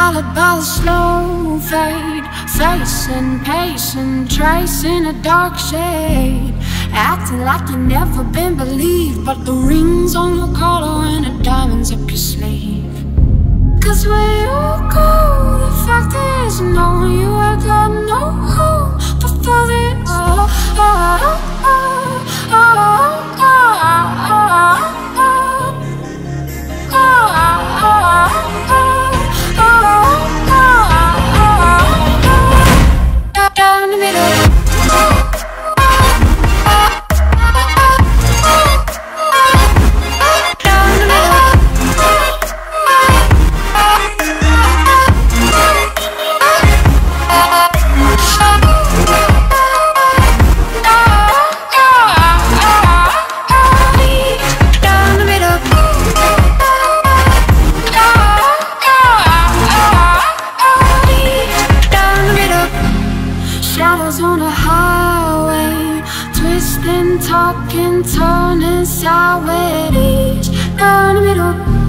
Hallowed by the slow fade Facing, pacing, tracing a dark shade. Acting like you never been believed But the rings on your collar and the diamonds up your sleeve. Cause where you go, twisting, talking, turning sideways. Down the middle,